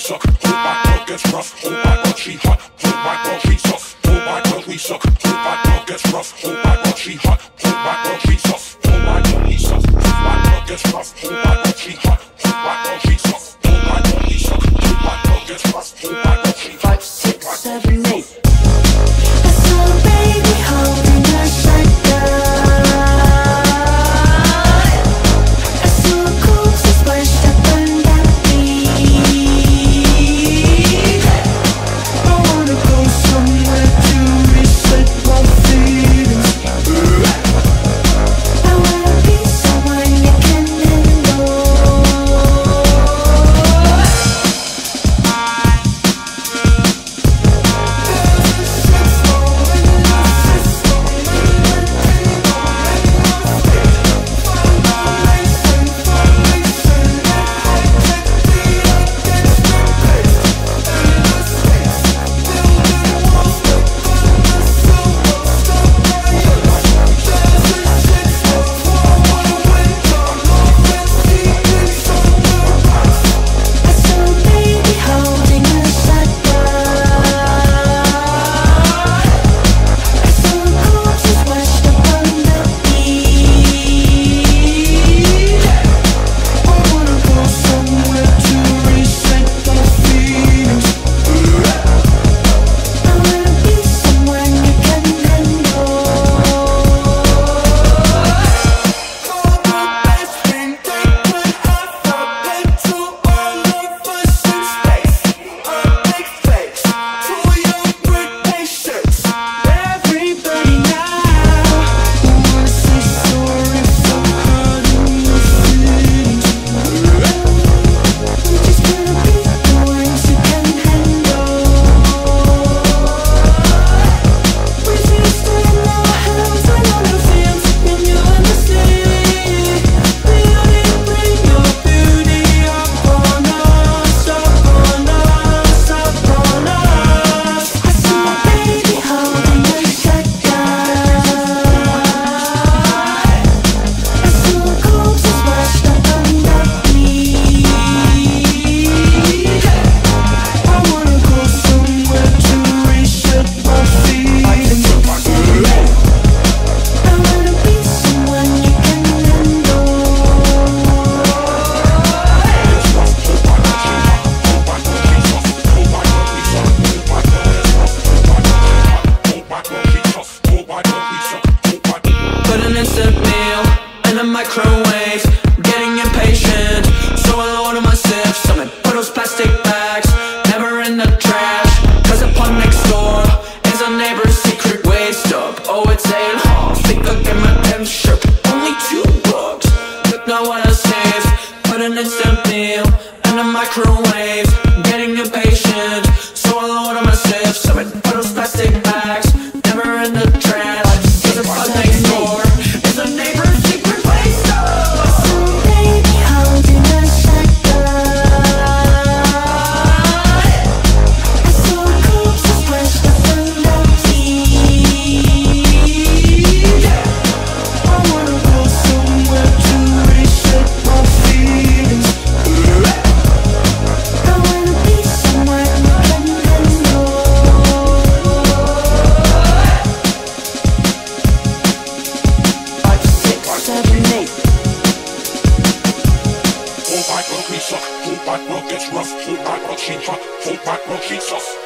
suck. Oh my God, gets rough. Oh my God, she hot. Oh my God, she soft. Oh my God, we suck. Oh my God, gets rough. Oh my God, she hot. Oh my God, she soft. Oh my God, we suck. Oh my God, gets rough. Oh my God, she hot. Oh my God, she soft. Oh my God, we suck. forward saying ha oh, Think I'll get my damn shirt. Only two bucks. Look now what I save Put in a meal And a microwave. suck, full back rock gets rough, full back rock she hot, full back rock she soft.